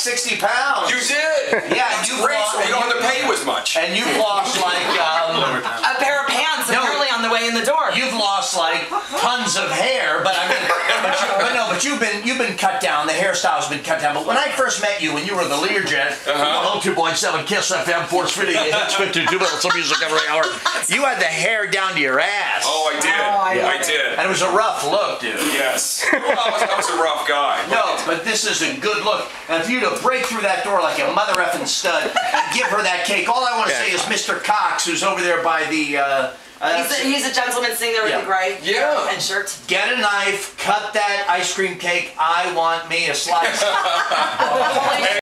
60 pounds. You did. Yeah, That's you great. lost- So you don't have to pay you as much. and you've lost like um, A pair of pants No. apparently on the way in the door. you've lost like tons of hair. But I mean, but, you, but no, but you've been you've been cut down. The hairstyle's been cut down. But when I first met you, when you were the Learjet, uh-huh. 2.7 KIIS FM, Force Fitting, hits 52 minutes of music every hour. You had the hair down to your ass. Oh, I did. I I, did. And it was a rough look, dude. Yes. Well, I was, I was a rough guy. No, but this is a good look. And for you to break through that door like a mother effing stud and give her that cake, all I want to say is Mr. Cox, who's over there by the. Uh, uh, He's a, he's a gentleman sitting there with Yeah. the gray Yeah. and shirt. get a knife, cut that ice cream cake. I want me a slice. Holy Hey,